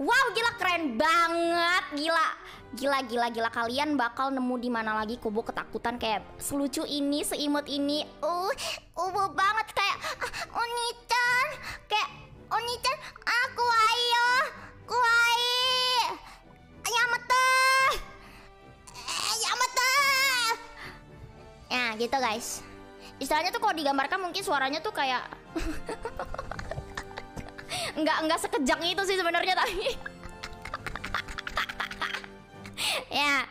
Wow, gila keren banget, gila. Gila gila gila kalian bakal nemu di mana lagi kubu ketakutan kayak selucu ini, seimut ini. Uh, ubu banget kayak ah, Oni-chan. Kayak Oni-chan, aku ayo. Kuai. Yamata. Eh, Yamata. Ya, gitu guys. Istilahnya tuh kalau digambarkan mungkin suaranya tuh kayak nggak nggak sekejang itu sih sebenarnya tapi ya